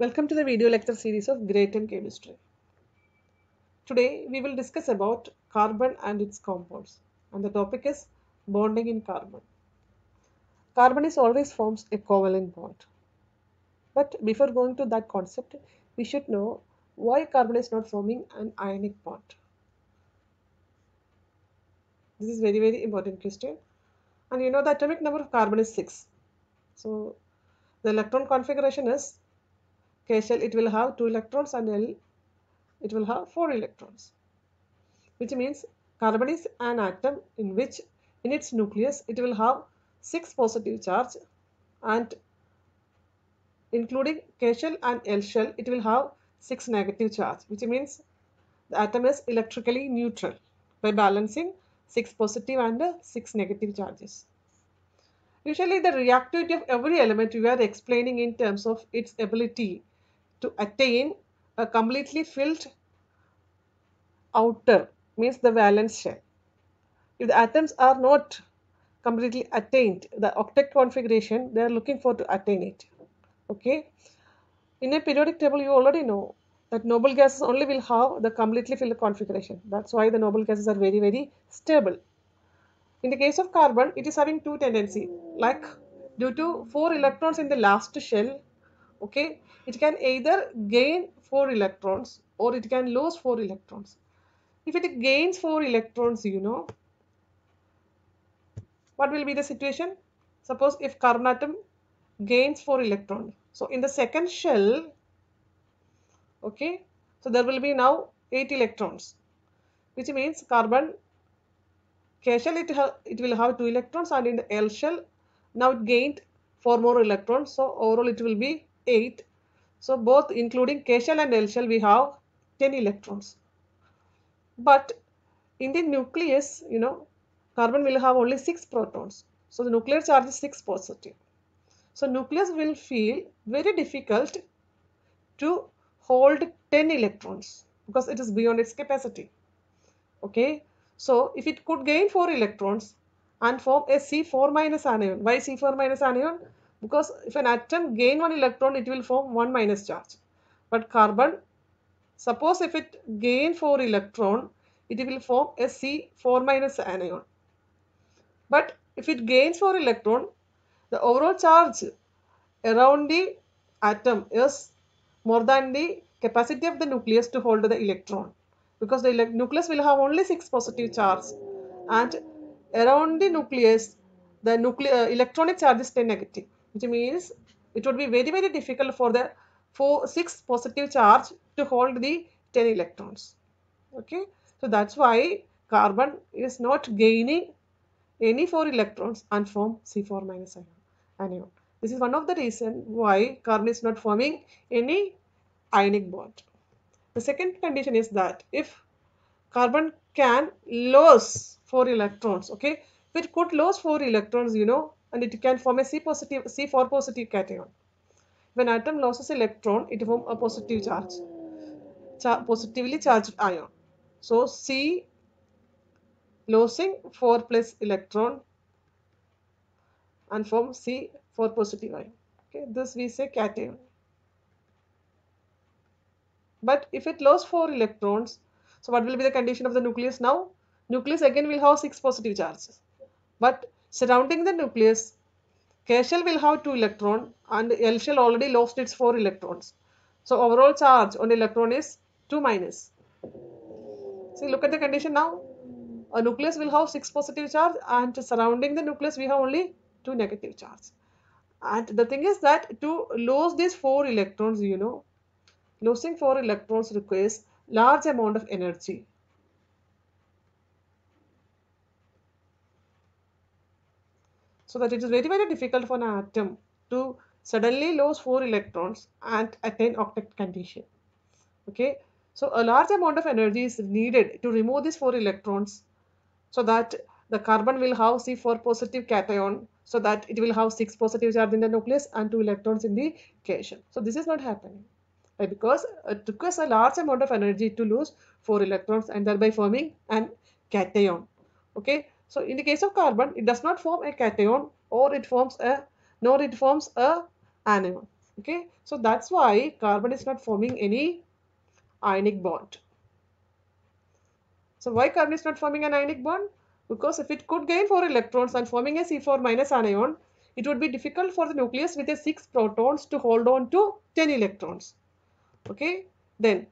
Welcome to the video lecture series of Grade 10 Chemistry. Today we will discuss about carbon and its compounds and the topic is bonding in carbon. Carbon is always forms a covalent bond. But before going to that concept, we should know why carbon is not forming an ionic bond. This is very very important question. And you know the atomic number of carbon is 6. So the electron configuration is K shell it will have 2 electrons and L it will have 4 electrons. Which means carbon is an atom in which in its nucleus it will have 6 positive charge and including K shell and L shell it will have 6 negative charge which means the atom is electrically neutral by balancing 6 positive and 6 negative charges. Usually the reactivity of every element we are explaining in terms of its ability to attain a completely filled outer means the valence shell. If the atoms are not completely attained, the octet configuration, they are looking for to attain it. Okay. In a periodic table, you already know that noble gases only will have the completely filled configuration. That's why the noble gases are very, very stable. In the case of carbon, it is having two tendency. Like due to four electrons in the last shell, okay, it can either gain four electrons or it can lose four electrons. If it gains four electrons, you know, what will be the situation? Suppose if carbon atom gains four electrons. So in the second shell, okay, so there will be now eight electrons, which means carbon K shell it, it will have two electrons and in the L shell now it gained four more electrons so overall it will be 8 so both including K shell and L shell we have 10 electrons. But in the nucleus you know carbon will have only 6 protons. So the nuclear charge is 6 positive. So nucleus will feel very difficult to hold 10 electrons because it is beyond its capacity. Okay? So if it could gain 4 electrons and form a C4 minus anion. Why C4 minus anion? Because if an atom gain 1 electron, it will form 1 minus charge. But carbon, suppose if it gain 4 electron, it will form a C4 minus anion. But if it gains 4 electron, the overall charge around the atom is more than the capacity of the nucleus to hold the electron because the nucleus will have only 6 positive charge and around the nucleus the nuclear uh, electronic charge is 10 negative which means it would be very very difficult for the four 6 positive charge to hold the 10 electrons okay so that's why carbon is not gaining any 4 electrons and form C4 minus ion anion. This is one of the reason why carbon is not forming any ionic bond. The second condition is that if carbon can lose 4 electrons, okay, it could lose 4 electrons, you know, and it can form a C positive, C4 positive cation. When atom loses electron, it forms a positive charge, char positively charged ion. So C losing 4 plus electron and form C4 positive ion. Okay, this we say cation. But if it lost 4 electrons, so what will be the condition of the nucleus now? Nucleus again will have 6 positive charges. But surrounding the nucleus, K shell will have 2 electron and L shell already lost its 4 electrons. So overall charge on electron is 2 minus. See look at the condition now. A nucleus will have 6 positive charge and surrounding the nucleus we have only 2 negative charge. And the thing is that to lose these 4 electrons, you know, losing 4 electrons requires large amount of energy. So that it is very very difficult for an atom to suddenly lose 4 electrons and attain octet condition. Okay. So a large amount of energy is needed to remove these 4 electrons so that the carbon will have C4 positive cation so that it will have 6 positive charge in the nucleus and 2 electrons in the cation. So this is not happening because it requires a large amount of energy to lose 4 electrons and thereby forming an cation. Okay, so in the case of carbon, it does not form a cation or it forms a nor it forms a anion. Okay, so that's why carbon is not forming any ionic bond. So why carbon is not forming an ionic bond? Because if it could gain 4 electrons and forming a C4 minus anion, it would be difficult for the nucleus with a 6 protons to hold on to 10 electrons. Okay, then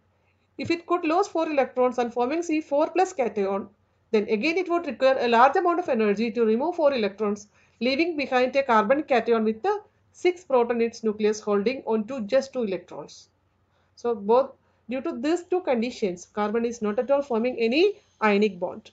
if it could lose 4 electrons and forming C4 plus cation, then again it would require a large amount of energy to remove 4 electrons, leaving behind a carbon cation with the 6 proton in its nucleus holding on to just 2 electrons. So both Due to these two conditions, carbon is not at all forming any ionic bond.